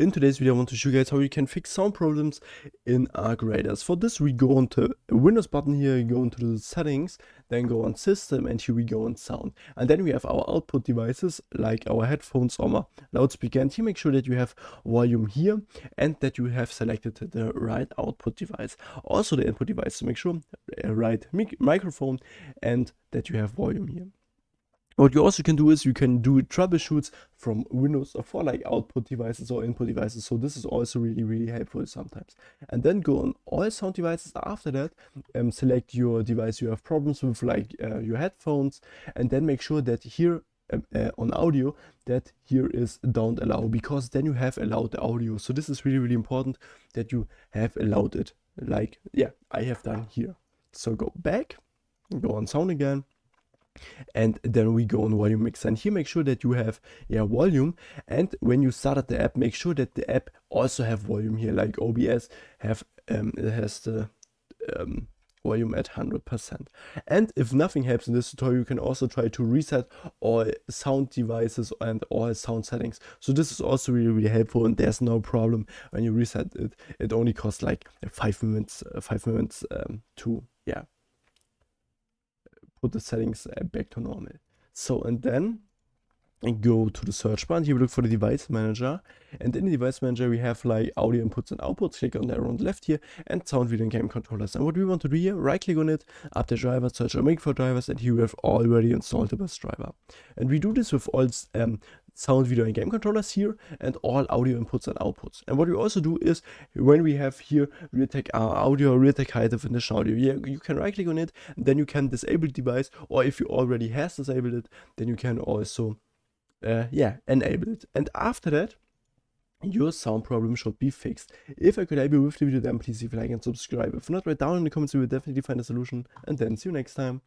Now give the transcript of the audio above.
In today's video I want to show you guys how you can fix sound problems in Arc Raiders. For this we go onto Windows button here, go into the settings, then go on system and here we go on sound. And then we have our output devices like our headphones or my loudspeaker and here make sure that you have volume here and that you have selected the right output device. Also the input device to make sure uh, right mic microphone and that you have volume here. What you also can do is you can do troubleshoots from Windows or for like output devices or input devices. So this is also really, really helpful sometimes. And then go on all sound devices after that, um, select your device you have problems with like uh, your headphones and then make sure that here um, uh, on audio that here is don't allow because then you have allowed the audio. So this is really, really important that you have allowed it like, yeah, I have done here. So go back, go on sound again and then we go on volume mix. And here make sure that you have yeah volume. And when you started the app make sure that the app also have volume here. Like obs have um, it has the um, volume at 100% and if nothing helps in this tutorial you can also try to reset all sound devices and all sound settings. So this is also really really helpful and there's no problem when you reset it. It only costs like five minutes five minutes um, to yeah put the settings uh, back to normal. So, and then go to the search bar and here we look for the device manager. And in the device manager we have like audio inputs and outputs. Click on the arrow on the left here and sound video and game controllers. And what we want to do here right click on it update driver search or make for drivers and here we have already installed the bus driver. And we do this with all um, sound, video, and game controllers here, and all audio inputs and outputs. And what we also do is, when we have here Realtek uh, audio, Realtek high definition audio, yeah, you can right click on it, then you can disable the device, or if you already has disabled it, then you can also, uh, yeah, enable it. And after that, your sound problem should be fixed. If I could help you with the video, then please leave a like and subscribe. If not, write down in the comments, we will definitely find a solution. And then see you next time.